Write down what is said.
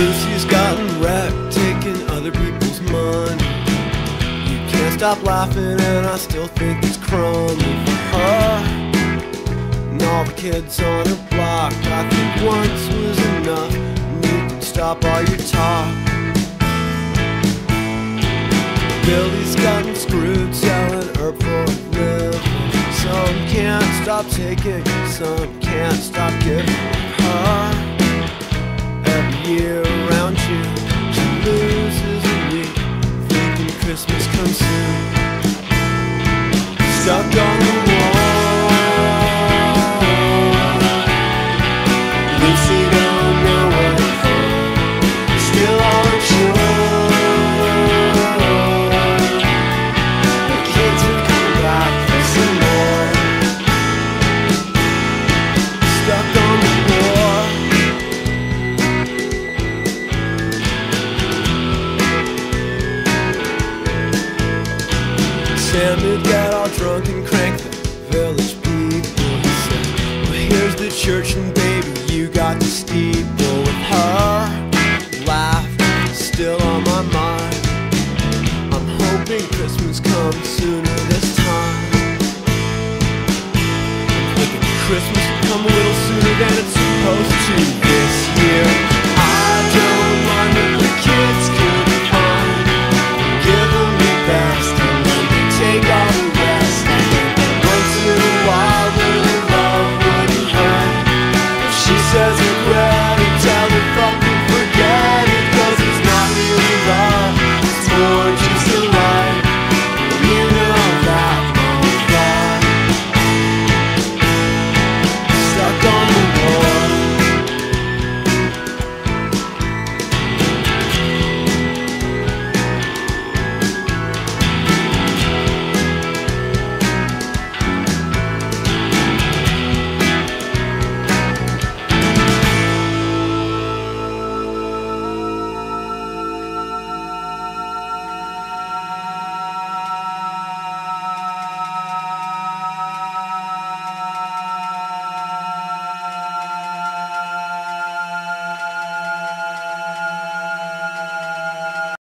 Lucy's gotten wrecked, taking other people's money. You can't stop laughing, and I still think it's crummy for her. And all the kids on her block, I think once was enough. And you can stop all your talk. Billy's gotten screwed, selling herb for a living. Some can't stop taking, some can't stop giving her. Christmas comes soon. Stuck on the Sam got all drunk and cranked the village people. He said, Well, here's the church, and baby, you got the steeple with her. Laugh still on my mind. I'm hoping Christmas comes sooner this time. I'm thinking Christmas will come a little sooner than it's supposed to this year.